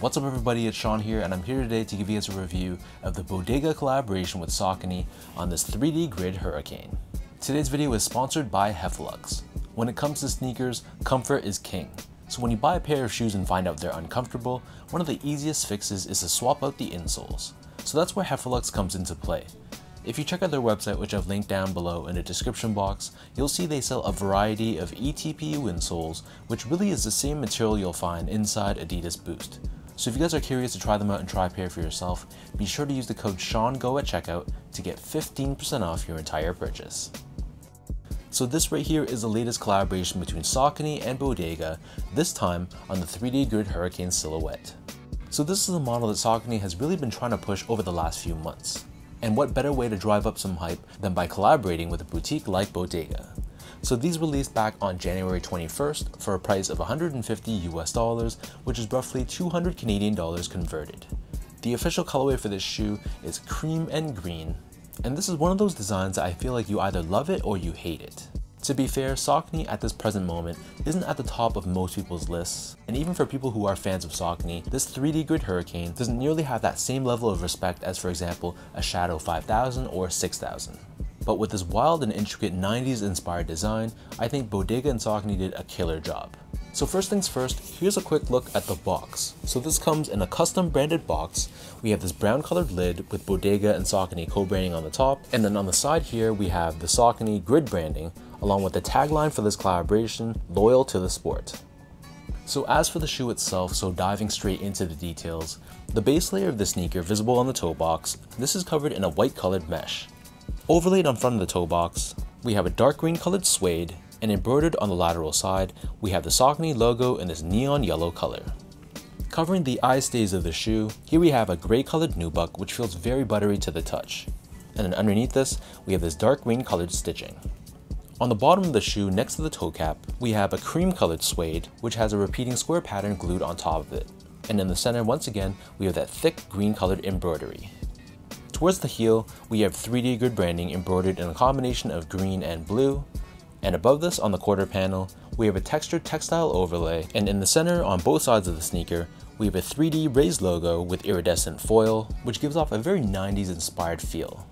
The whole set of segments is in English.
What's up everybody, it's Sean here and I'm here today to give you guys a review of the Bodega collaboration with Saucony on this 3D Grid Hurricane. Today's video is sponsored by Hefeluxx. When it comes to sneakers, comfort is king. So when you buy a pair of shoes and find out they're uncomfortable, one of the easiest fixes is to swap out the insoles. So that's where Hefeluxx comes into play. If you check out their website, which I've linked down below in the description box, you'll see they sell a variety of eTPU insoles, which really is the same material you'll find inside Adidas Boost. So if you guys are curious to try them out and try a pair for yourself, be sure to use the code SEANGO at checkout to get 15% off your entire purchase. So this right here is the latest collaboration between Saucony and Bodega, this time on the 3D Grid Hurricane silhouette. So this is a model that Saucony has really been trying to push over the last few months. And what better way to drive up some hype than by collaborating with a boutique like Bodega. So these released back on January 21st for a price of 150 US dollars, which is roughly 200 Canadian dollars converted. The official colorway for this shoe is cream and green, and this is one of those designs that I feel like you either love it or you hate it. To be fair, Saucony at this present moment isn't at the top of most people's lists, and even for people who are fans of Saucony, this 3D Grid Hurricane doesn't nearly have that same level of respect as for example a Shadow 5000 or 6000. But with this wild and intricate 90s inspired design, I think Bodega and Saucony did a killer job. So first things first, here's a quick look at the box. So this comes in a custom branded box. We have this brown colored lid with Bodega and Saucony co-branding on the top. And then on the side here, we have the Saucony grid branding along with the tagline for this collaboration, loyal to the sport. So as for the shoe itself, so diving straight into the details, the base layer of the sneaker visible on the toe box, this is covered in a white colored mesh. Overlaid on front of the toe box, we have a dark green colored suede, and embroidered on the lateral side, we have the Saucony logo in this neon yellow color. Covering the eye stays of the shoe, here we have a gray colored nubuck which feels very buttery to the touch. And then underneath this, we have this dark green colored stitching. On the bottom of the shoe next to the toe cap, we have a cream colored suede, which has a repeating square pattern glued on top of it. And in the center, once again, we have that thick green colored embroidery. Towards the heel, we have 3D grid branding embroidered in a combination of green and blue. And above this on the quarter panel, we have a textured textile overlay, and in the center on both sides of the sneaker, we have a 3D raised logo with iridescent foil, which gives off a very 90s inspired feel.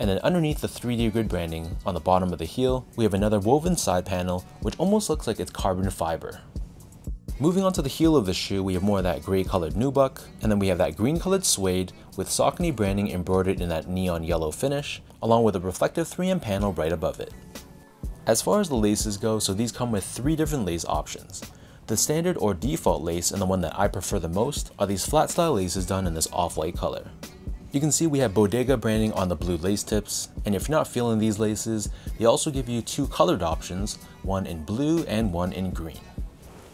And then underneath the 3D grid branding on the bottom of the heel, we have another woven side panel which almost looks like it's carbon fiber. Moving on to the heel of the shoe, we have more of that gray colored nubuck, and then we have that green colored suede with Saucony branding embroidered in that neon yellow finish, along with a reflective 3M panel right above it. As far as the laces go, so these come with three different lace options. The standard or default lace and the one that I prefer the most are these flat style laces done in this off-white color. You can see we have Bodega branding on the blue lace tips, and if you're not feeling these laces, they also give you two colored options, one in blue and one in green.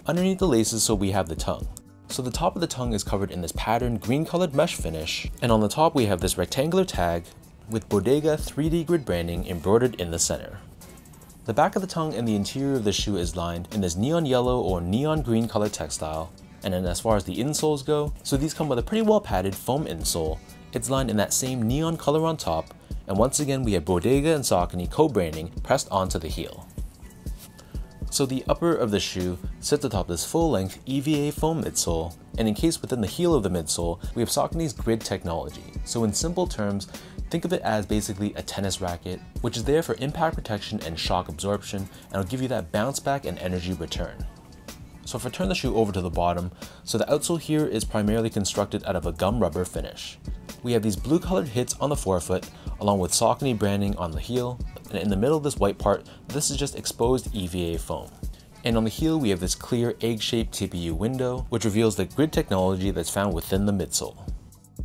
Underneath the laces, so we have the tongue. So the top of the tongue is covered in this patterned green colored mesh finish, and on the top we have this rectangular tag with Bodega 3D grid branding embroidered in the center. The back of the tongue and the interior of the shoe is lined in this neon yellow or neon green colored textile, and then as far as the insoles go, so these come with a pretty well padded foam insole it's lined in that same neon color on top, and once again we have Bodega and Saucony co-branding pressed onto the heel. So the upper of the shoe sits atop this full-length EVA foam midsole, and encased within the heel of the midsole, we have Saucony's grid technology. So in simple terms, think of it as basically a tennis racket, which is there for impact protection and shock absorption, and will give you that bounce back and energy return. So if I turn the shoe over to the bottom, so the outsole here is primarily constructed out of a gum rubber finish we have these blue colored hits on the forefoot along with Saucony branding on the heel and in the middle of this white part this is just exposed EVA foam. And on the heel we have this clear egg-shaped TPU window which reveals the grid technology that's found within the midsole.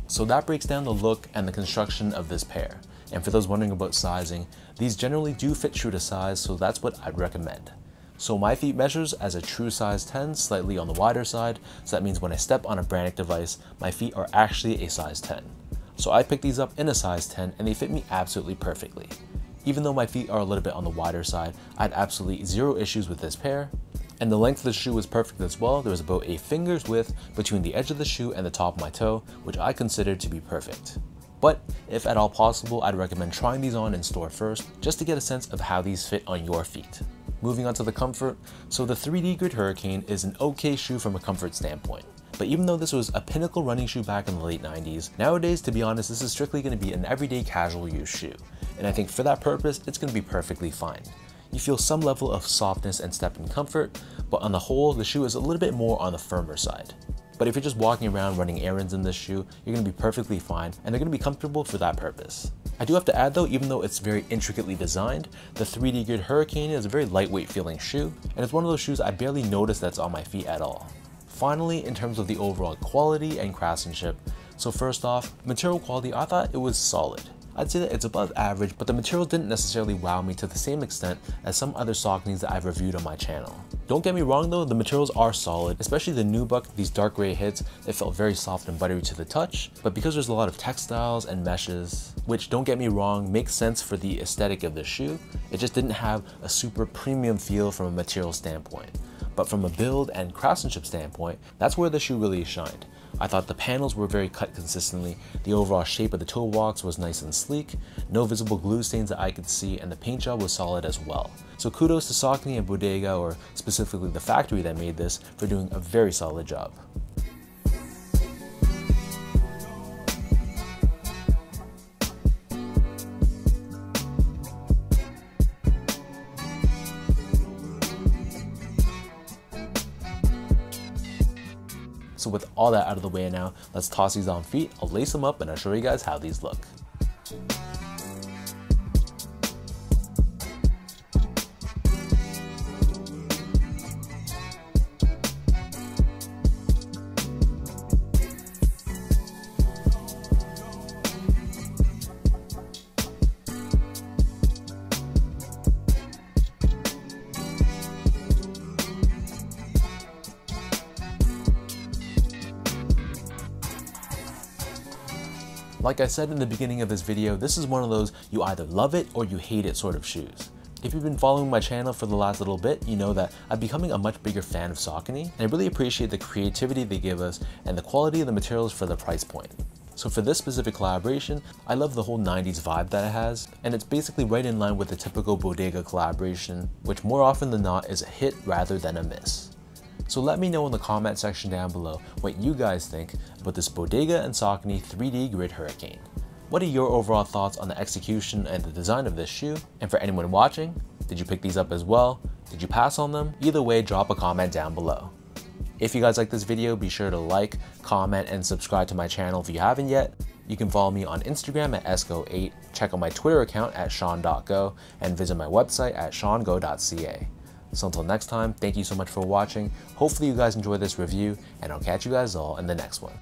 So that breaks down the look and the construction of this pair. And for those wondering about sizing, these generally do fit true to size so that's what I'd recommend. So my feet measures as a true size 10, slightly on the wider side, so that means when I step on a Brannock device, my feet are actually a size 10. So I picked these up in a size 10 and they fit me absolutely perfectly. Even though my feet are a little bit on the wider side, I had absolutely zero issues with this pair. And the length of the shoe was perfect as well. There was about a finger's width between the edge of the shoe and the top of my toe, which I considered to be perfect. But if at all possible, I'd recommend trying these on in store first, just to get a sense of how these fit on your feet. Moving on to the comfort, so the 3D Grid Hurricane is an okay shoe from a comfort standpoint. But even though this was a pinnacle running shoe back in the late 90s, nowadays, to be honest, this is strictly going to be an everyday casual use shoe. And I think for that purpose, it's going to be perfectly fine. You feel some level of softness and step in comfort, but on the whole, the shoe is a little bit more on the firmer side. But if you're just walking around running errands in this shoe, you're going to be perfectly fine and they're going to be comfortable for that purpose. I do have to add though, even though it's very intricately designed, the 3D Grid Hurricane is a very lightweight feeling shoe, and it's one of those shoes I barely notice that's on my feet at all. Finally, in terms of the overall quality and craftsmanship, so first off, material quality, I thought it was solid. I'd say that it's above average, but the material didn't necessarily wow me to the same extent as some other Sauconys that I've reviewed on my channel. Don't get me wrong though, the materials are solid, especially the nubuck, these dark gray hits, they felt very soft and buttery to the touch, but because there's a lot of textiles and meshes, which don't get me wrong, makes sense for the aesthetic of the shoe, it just didn't have a super premium feel from a material standpoint. But from a build and craftsmanship standpoint, that's where the shoe really shined. I thought the panels were very cut consistently, the overall shape of the toe box was nice and sleek, no visible glue stains that I could see, and the paint job was solid as well. So kudos to Saucony and Bodega, or specifically the factory that made this, for doing a very solid job. So with all that out of the way now, let's toss these on feet, I'll lace them up and I'll show you guys how these look. Like I said in the beginning of this video, this is one of those you either love it or you hate it sort of shoes. If you've been following my channel for the last little bit, you know that I'm becoming a much bigger fan of Saucony, and I really appreciate the creativity they give us and the quality of the materials for the price point. So for this specific collaboration, I love the whole 90s vibe that it has, and it's basically right in line with the typical Bodega collaboration, which more often than not is a hit rather than a miss. So let me know in the comment section down below what you guys think about this Bodega and Saucony 3D Grid Hurricane. What are your overall thoughts on the execution and the design of this shoe? And for anyone watching, did you pick these up as well? Did you pass on them? Either way, drop a comment down below. If you guys like this video, be sure to like, comment, and subscribe to my channel if you haven't yet. You can follow me on Instagram at sgo8, check out my Twitter account at sean.go, and visit my website at seango.ca. So until next time, thank you so much for watching. Hopefully you guys enjoyed this review, and I'll catch you guys all in the next one.